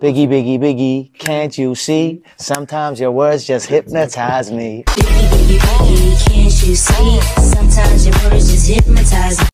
Biggie, biggie, biggie, can't you see? Sometimes your words just hypnotize me. Biggie, biggie, biggie, can't you see? Sometimes your words just hypnotize me.